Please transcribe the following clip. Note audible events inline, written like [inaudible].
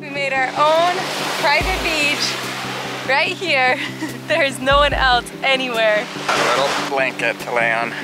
We made our own private beach right here. [laughs] There's no one else anywhere. A little blanket to lay on.